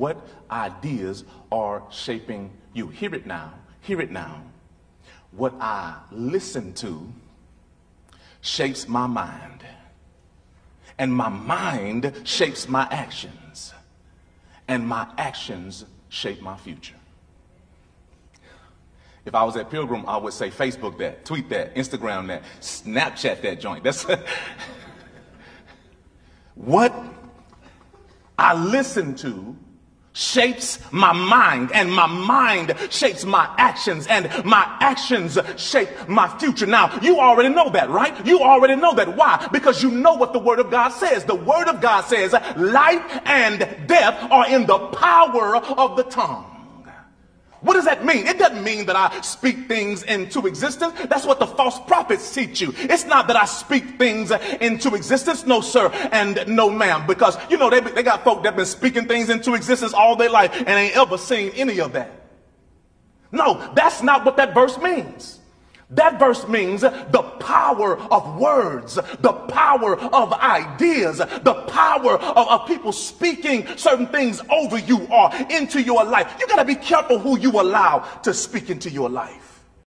what ideas are shaping you. Hear it now. Hear it now. What I listen to shapes my mind, and my mind shapes my actions, and my actions shape my future. If I was at Pilgrim, I would say Facebook that, tweet that, Instagram that, Snapchat that joint. That's what I listen to shapes my mind and my mind shapes my actions and my actions shape my future. Now, you already know that, right? You already know that. Why? Because you know what the word of God says. The word of God says life and death are in the power of the tongue. What does that mean? It doesn't mean that I speak things into existence. That's what the false prophets teach you. It's not that I speak things into existence. No, sir, and no, ma'am. Because, you know, they, they got folk that been speaking things into existence all their life and ain't ever seen any of that. No, that's not what that verse means. That verse means the power of words, the power of ideas, the power of, of, people speaking certain things over you or into your life. You got to be careful who you allow to speak into your life.